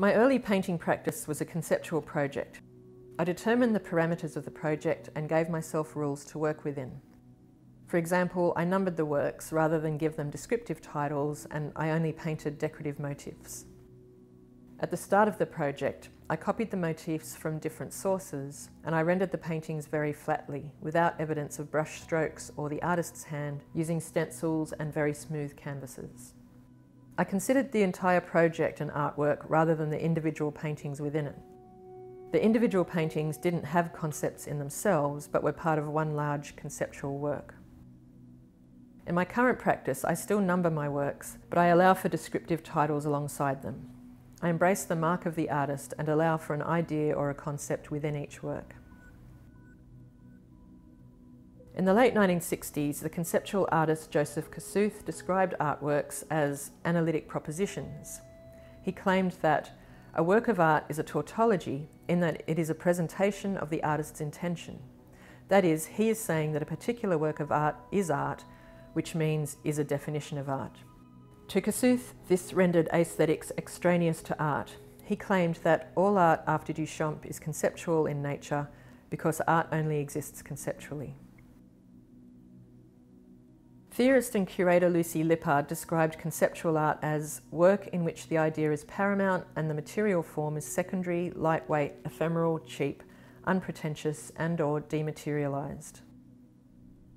My early painting practice was a conceptual project. I determined the parameters of the project and gave myself rules to work within. For example, I numbered the works rather than give them descriptive titles and I only painted decorative motifs. At the start of the project, I copied the motifs from different sources and I rendered the paintings very flatly, without evidence of brush strokes or the artist's hand, using stencils and very smooth canvases. I considered the entire project an artwork rather than the individual paintings within it. The individual paintings didn't have concepts in themselves, but were part of one large conceptual work. In my current practice, I still number my works, but I allow for descriptive titles alongside them. I embrace the mark of the artist and allow for an idea or a concept within each work. In the late 1960s, the conceptual artist Joseph Kosuth described artworks as analytic propositions. He claimed that a work of art is a tautology in that it is a presentation of the artist's intention. That is, he is saying that a particular work of art is art which means is a definition of art. To Kosuth, this rendered aesthetics extraneous to art. He claimed that all art after Duchamp is conceptual in nature because art only exists conceptually. Theorist and curator Lucy Lippard described conceptual art as work in which the idea is paramount and the material form is secondary, lightweight, ephemeral, cheap, unpretentious and or dematerialized.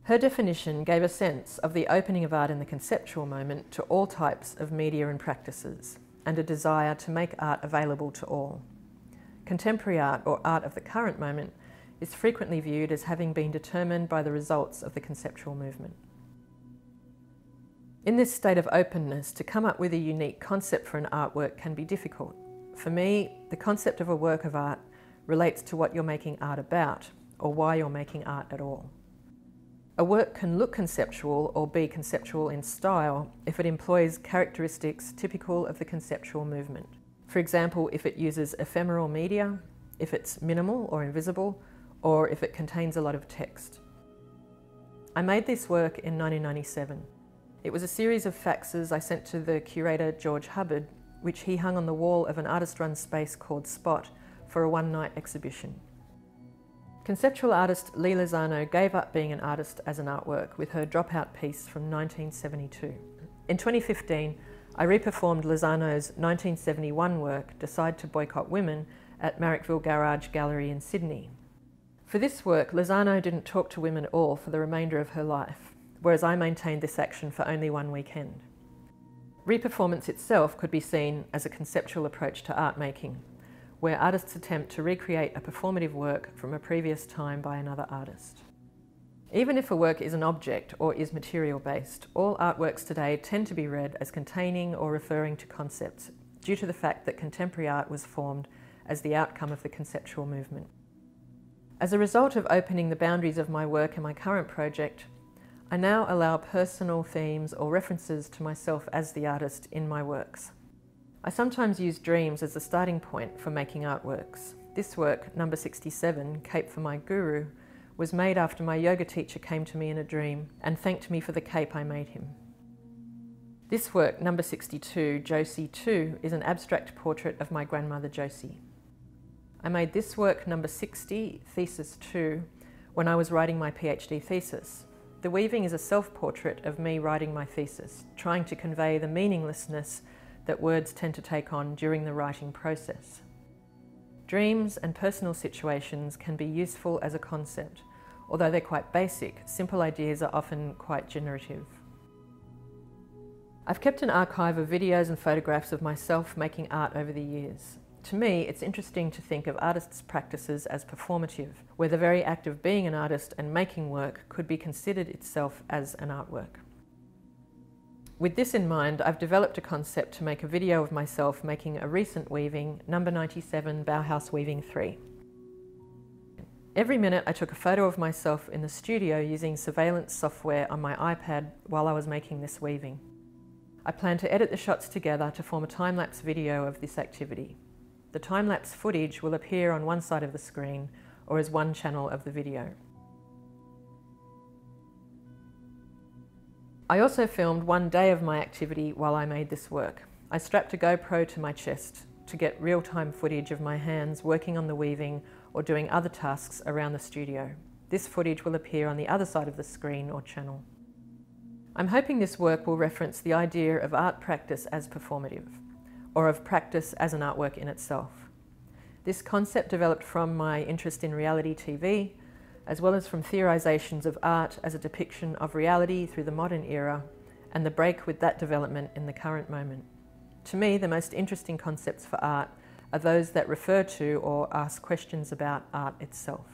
Her definition gave a sense of the opening of art in the conceptual moment to all types of media and practices, and a desire to make art available to all. Contemporary art, or art of the current moment, is frequently viewed as having been determined by the results of the conceptual movement. In this state of openness, to come up with a unique concept for an artwork can be difficult. For me, the concept of a work of art relates to what you're making art about, or why you're making art at all. A work can look conceptual or be conceptual in style if it employs characteristics typical of the conceptual movement. For example, if it uses ephemeral media, if it's minimal or invisible, or if it contains a lot of text. I made this work in 1997. It was a series of faxes I sent to the curator George Hubbard, which he hung on the wall of an artist-run space called Spot for a one-night exhibition. Conceptual artist Lee Lozano gave up being an artist as an artwork with her dropout piece from 1972. In 2015, I reperformed Lozano's 1971 work, Decide to Boycott Women, at Marrickville Garage Gallery in Sydney. For this work, Lozano didn't talk to women at all for the remainder of her life, whereas I maintained this action for only one weekend. Reperformance itself could be seen as a conceptual approach to art making, where artists attempt to recreate a performative work from a previous time by another artist. Even if a work is an object or is material based, all artworks today tend to be read as containing or referring to concepts due to the fact that contemporary art was formed as the outcome of the conceptual movement. As a result of opening the boundaries of my work and my current project, I now allow personal themes or references to myself as the artist in my works. I sometimes use dreams as a starting point for making artworks. This work, number 67, Cape for My Guru, was made after my yoga teacher came to me in a dream and thanked me for the cape I made him. This work, number 62, Josie 2, is an abstract portrait of my grandmother Josie. I made this work, number 60, Thesis 2, when I was writing my PhD thesis. The weaving is a self-portrait of me writing my thesis, trying to convey the meaninglessness that words tend to take on during the writing process. Dreams and personal situations can be useful as a concept. Although they're quite basic, simple ideas are often quite generative. I've kept an archive of videos and photographs of myself making art over the years. To me, it's interesting to think of artists' practices as performative, where the very act of being an artist and making work could be considered itself as an artwork. With this in mind, I've developed a concept to make a video of myself making a recent weaving, number 97 Bauhaus Weaving 3. Every minute I took a photo of myself in the studio using surveillance software on my iPad while I was making this weaving. I plan to edit the shots together to form a time-lapse video of this activity. The time-lapse footage will appear on one side of the screen or as one channel of the video. I also filmed one day of my activity while I made this work. I strapped a GoPro to my chest, to get real-time footage of my hands working on the weaving or doing other tasks around the studio. This footage will appear on the other side of the screen or channel. I'm hoping this work will reference the idea of art practice as performative, or of practice as an artwork in itself. This concept developed from my interest in reality TV, as well as from theorisations of art as a depiction of reality through the modern era, and the break with that development in the current moment. To me, the most interesting concepts for art are those that refer to or ask questions about art itself.